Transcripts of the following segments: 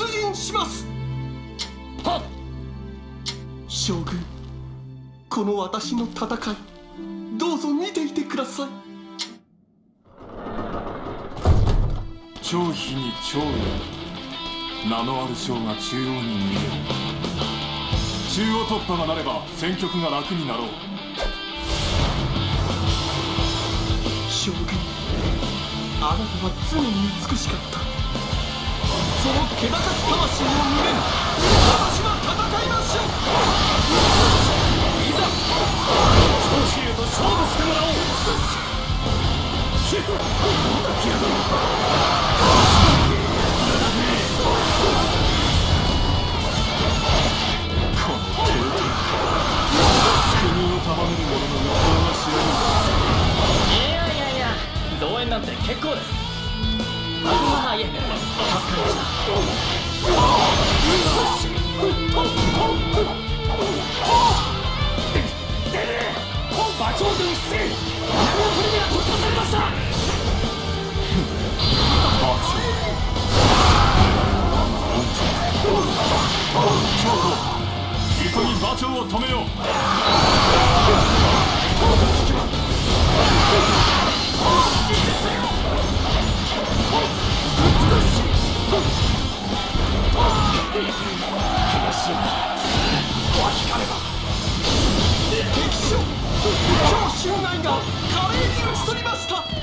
出陣します。は将軍この私の戦いどうぞ見ていてください。張飛に張威名のある将が中央に逃げる中央突破がなれば戦局が楽になろう。将軍あなたは常に美しかったその気高き魂を胸に私は戦いましょう。馬長軍出陣南の砦が突破されました馬長急ぎ馬長を止めよ。う敵将長州内が華麗に打ち取りました。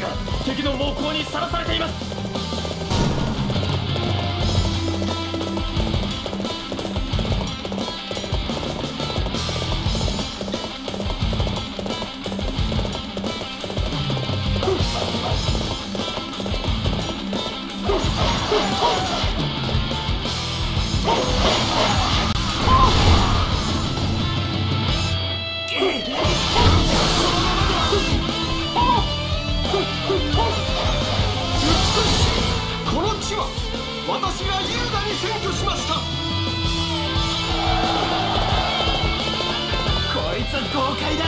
が敵の猛攻にさらされています。私が優雅に占拠しました。こいつは豪快だ。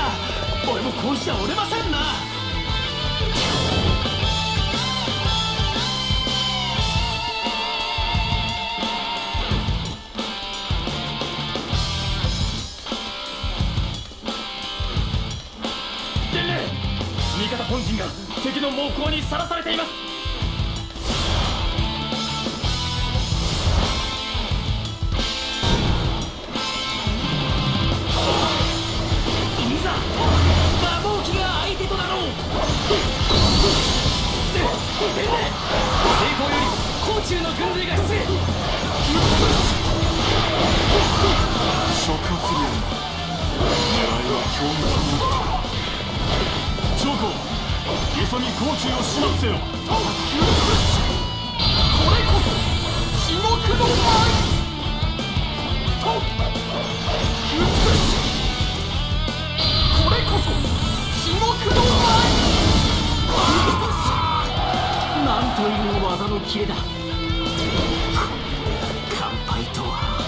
俺もこうしちゃ折れませんな。味方本陣が敵の猛攻にさらされています。のキレだ。乾杯とは。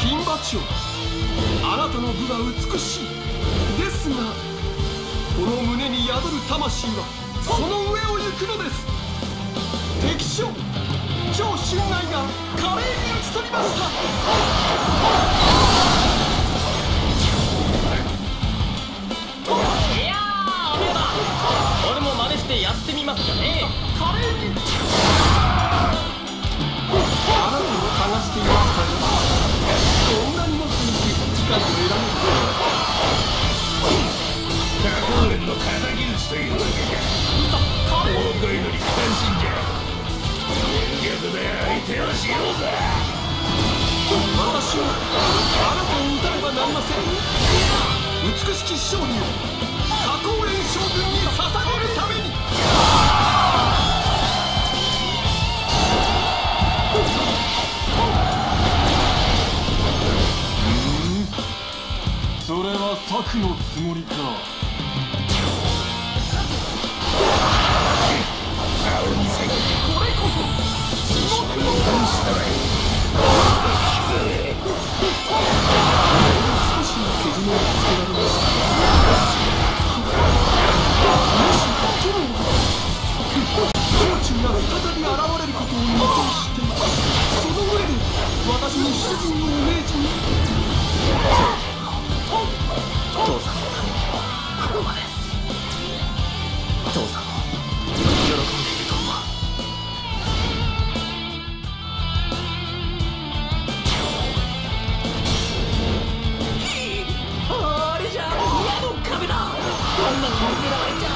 金馬長あなたの部が美しい。ですがこの胸に宿る魂はその上を行くのです。敵将超春内が華麗に討ち取りました。相手をしようぜ私はあなたを撃たねばなりません美しき勝利を花崗園将軍に捧げるために。それは策のつもりか。だあん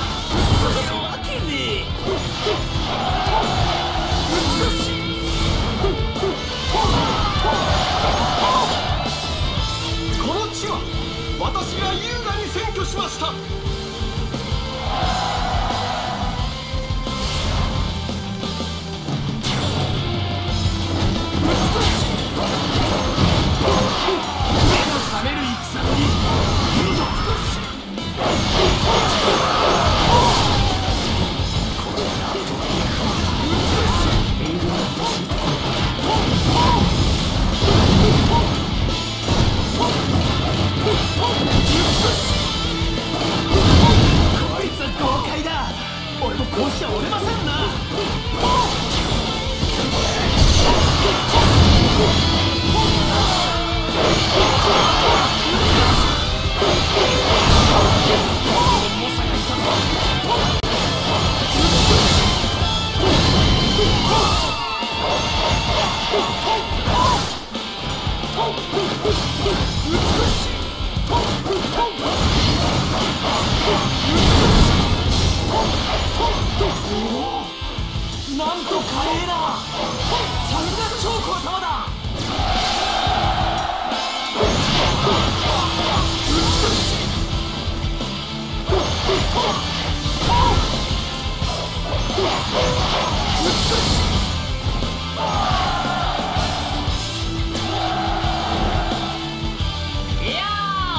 いや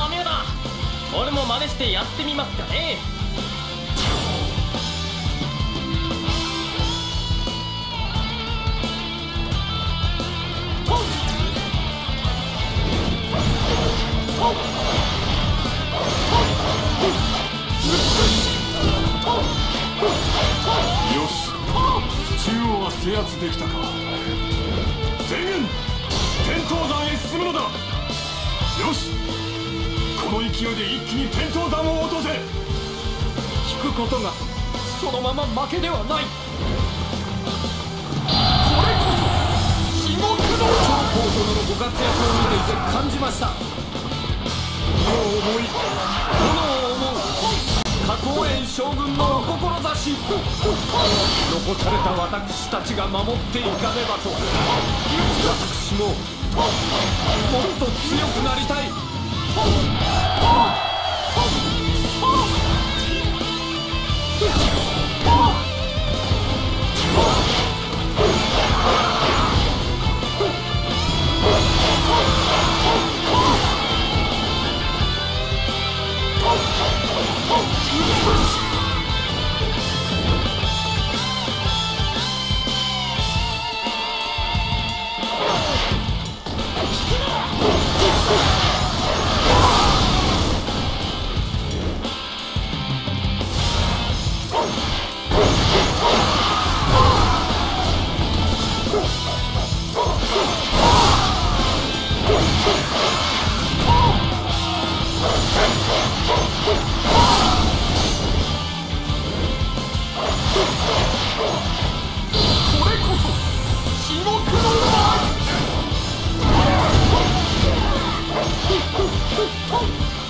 ーお見事。俺も真似してやってみますかね。よ制圧できたか。全軍天東山へ進むのだ。よし。この勢いで一気に天東山を落とせ。聞くことがそのまま負けではない。これこそ至極の長江殿のご活躍を見ていて感じました。世を思い桃園将軍の志。残された私たちが守っていかねばと。私ももっと強くなりたい。フッフ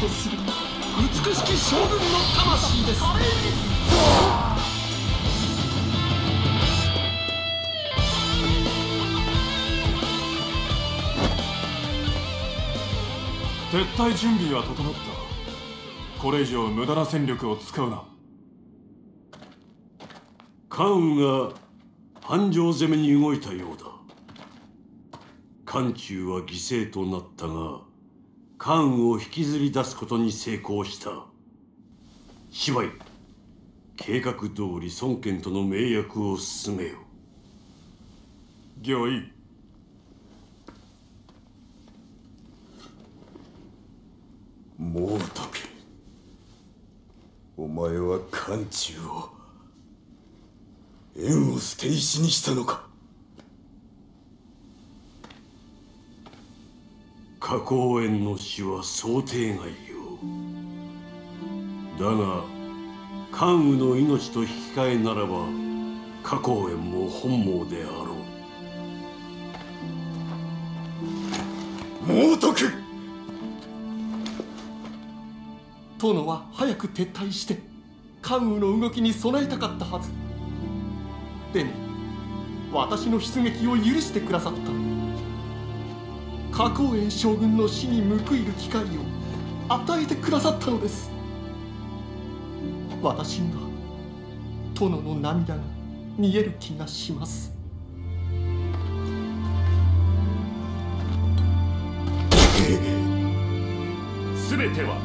とする美しき将軍の魂です。撤退準備は整った。これ以上無駄な戦力を使うな。関羽が繁盛攻めに動いたようだ。漢中は犠牲となったが関羽を引きずり出すことに成功した。芝居計画通り孫権との盟約を進めよ。御意。もうとけ。お前は漢中を縁を捨て石にしたのか。花公園の死は想定外よ。だが関羽の命と引き換えならば花公園も本望であろう。もうとく殿は早く撤退して関羽の動きに備えたかったはず。でも私の出撃を許してくださった花公園将軍の死に報いる機会を与えてくださったのです。私には殿の涙が見える気がします。全ては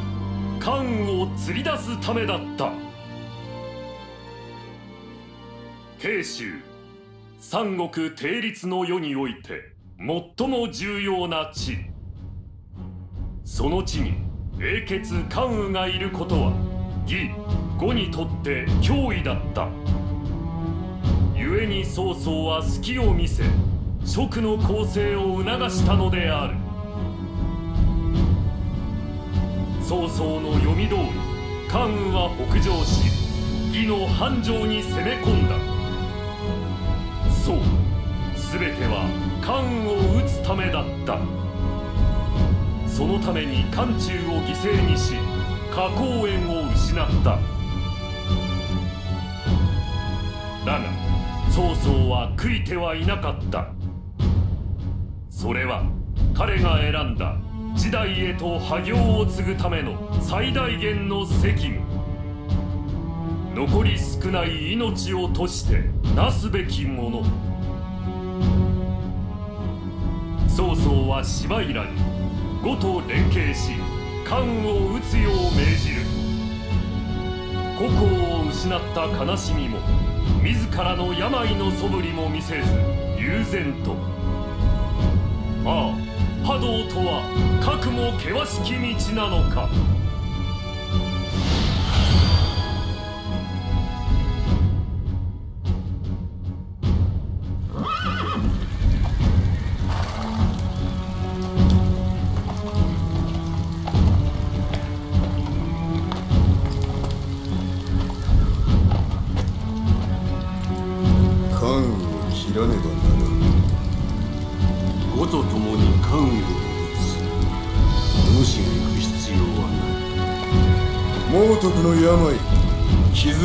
関羽を釣り出すためだった。慶州三国定律の世において最も重要な地。その地に英傑関羽がいることは義呉にとって脅威だった。故に曹操は隙を見せ蜀の攻勢を促したのである。曹操の読み通り関羽は北上し義の繁盛に攻め込んだ。そう全ては関羽を討つためだった。そのために漢中を犠牲にし花公園を失った。だが曹操は悔いてはいなかった。それは彼が選んだ。時代へと破行を継ぐための最大限の責務。残り少ない命を賭してなすべきもの。曹操は芝平に。呉と連携し関を討つよう命じる。故郷を失った悲しみも自らの病の素振りも見せず悠然と。ああ波動とはかくも険しき道なのか。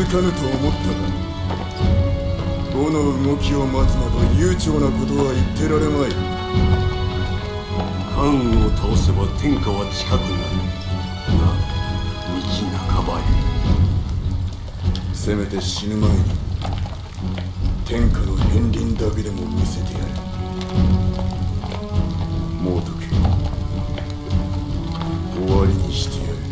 かぬと思ったが呉の動きを待つなど悠長なことは言ってられまい。関羽を倒せば天下は近くなる。が道半ばへ。せめて死ぬ前に天下の片鱗だけでも見せてやる猛徳終わりにしてやる